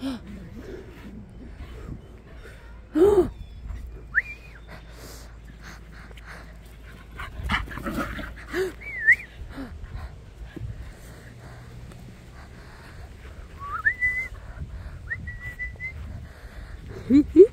Hee hee.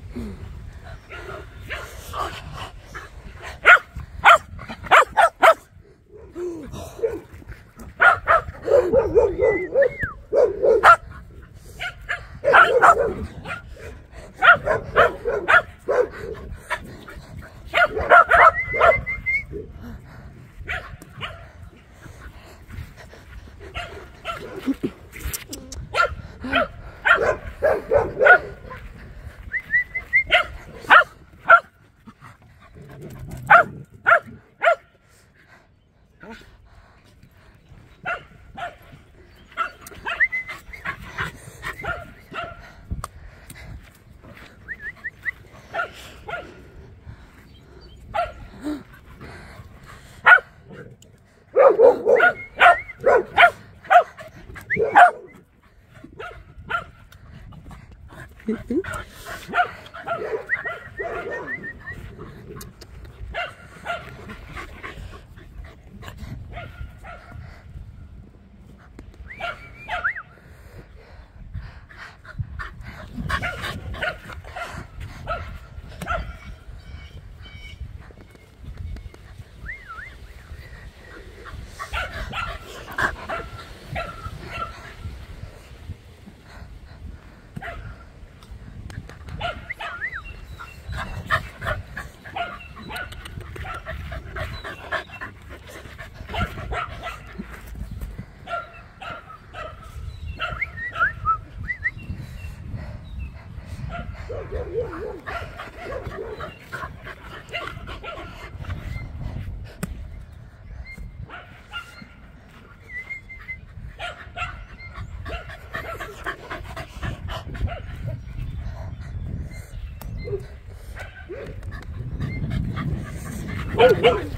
Oh,